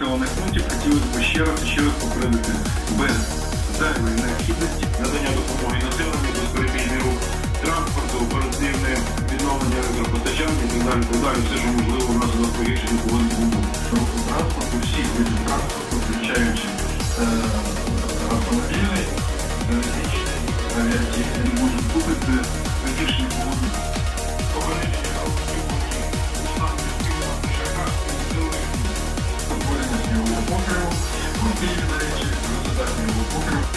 населених пунктів хотілося б ще раз і ще раз попередити без зайвої необхідності надання допомоги населенню, безперебійний рух транспорту, оперативне відновлення електропостачання і так далі, так далі, все, що можливо в нас у нас погіршення погодних умов. Руху тобто транспорту, всі види транспорту, включаючи е, автомобілі, е, річні, авіації, не можуть купити Києві, до речі, результат снігового покриву.